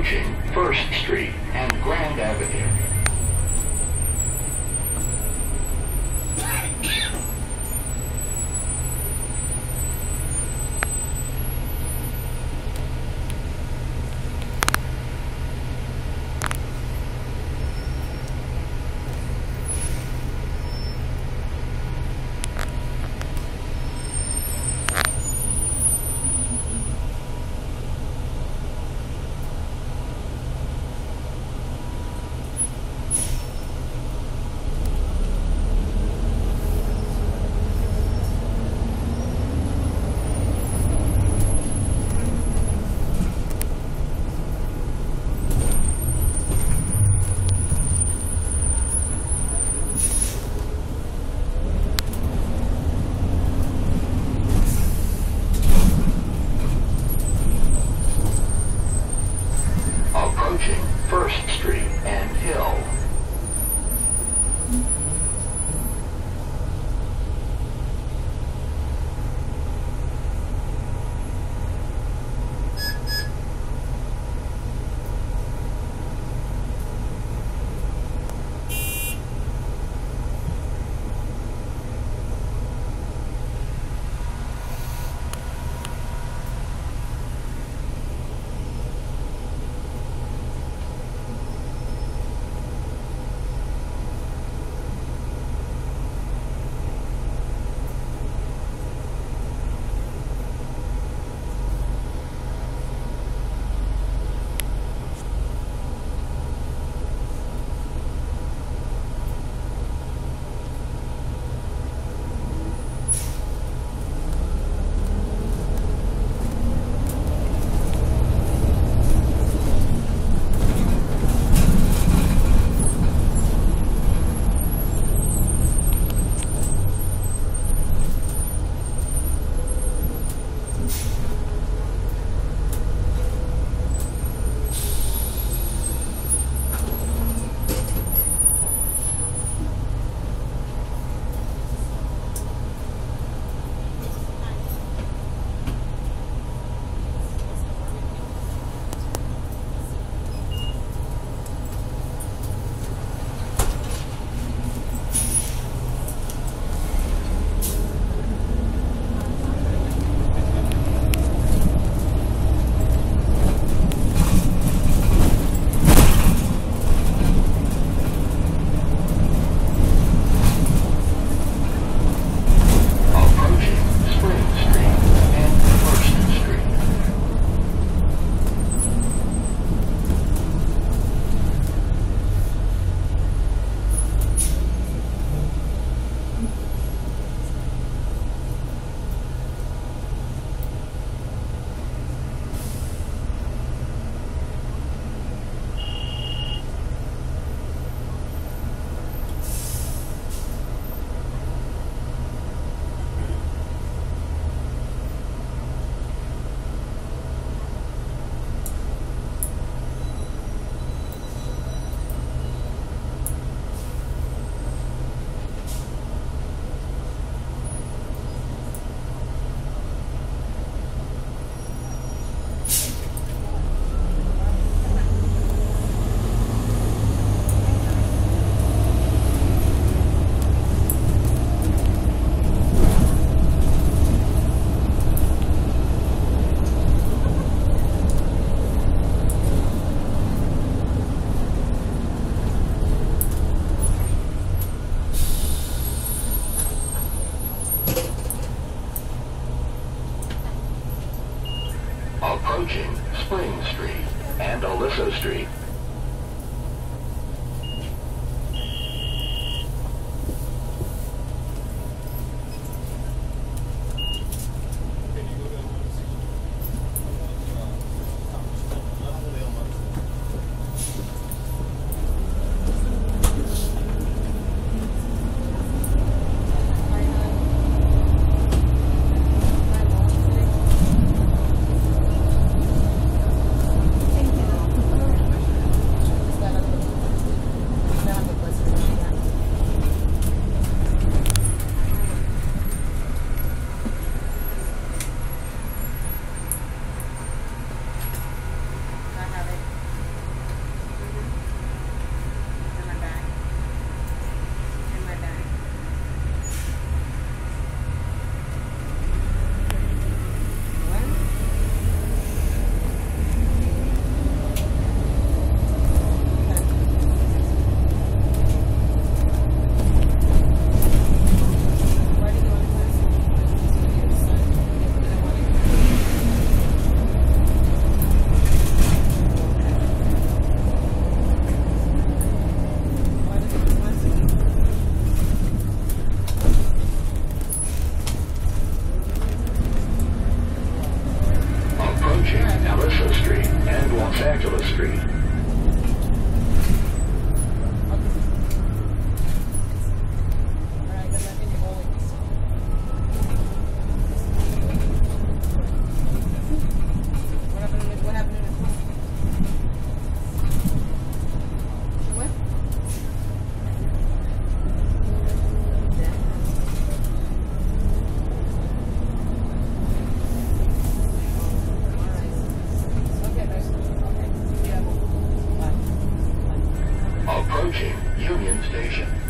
Approaching First Street and Grand Avenue. Approaching Spring Street and Alyssa Street. country. Union Station.